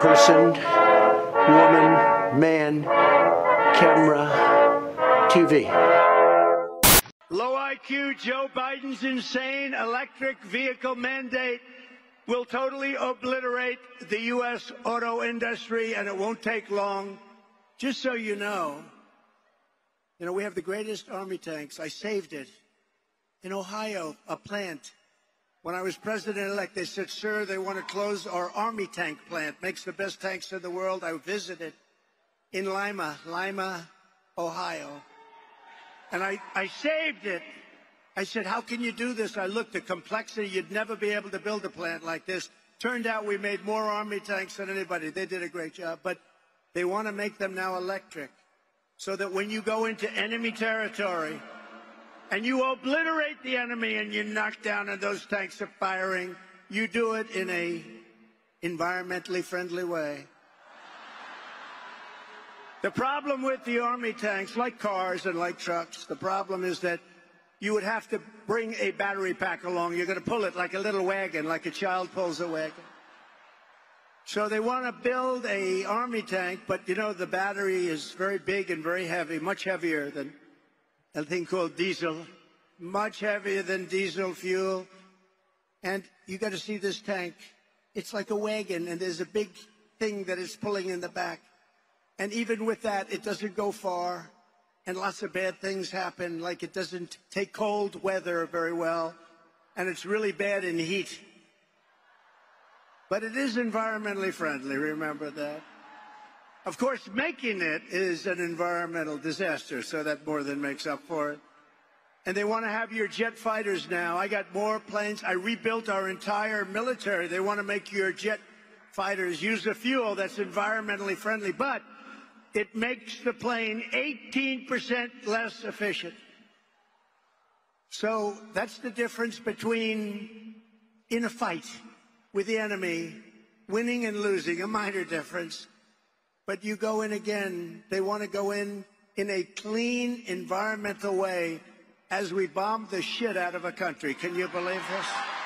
person, woman, man, camera, TV. Low IQ Joe Biden's insane electric vehicle mandate will totally obliterate the U.S. auto industry, and it won't take long. Just so you know, you know, we have the greatest army tanks. I saved it. In Ohio, a plant. When I was president-elect, they said, sir, they want to close our army tank plant. Makes the best tanks in the world. I visited in Lima, Lima, Ohio. And I, I saved it. I said, how can you do this? I looked, the complexity, you'd never be able to build a plant like this. Turned out we made more army tanks than anybody. They did a great job. But they want to make them now electric so that when you go into enemy territory and you obliterate the enemy and you knock down and those tanks are firing, you do it in a environmentally friendly way. The problem with the army tanks, like cars and like trucks, the problem is that you would have to bring a battery pack along. You're going to pull it like a little wagon, like a child pulls a wagon. So they want to build a army tank, but you know the battery is very big and very heavy, much heavier than a thing called diesel, much heavier than diesel fuel. And you got to see this tank. It's like a wagon, and there's a big thing that is pulling in the back. And even with that, it doesn't go far, and lots of bad things happen. Like it doesn't take cold weather very well, and it's really bad in heat. But it is environmentally friendly, remember that. Of course, making it is an environmental disaster, so that more than makes up for it. And they want to have your jet fighters now. I got more planes. I rebuilt our entire military. They want to make your jet fighters use a fuel that's environmentally friendly, but it makes the plane 18% less efficient. So that's the difference between in a fight with the enemy, winning and losing, a minor difference. But you go in again, they want to go in in a clean, environmental way as we bomb the shit out of a country. Can you believe this?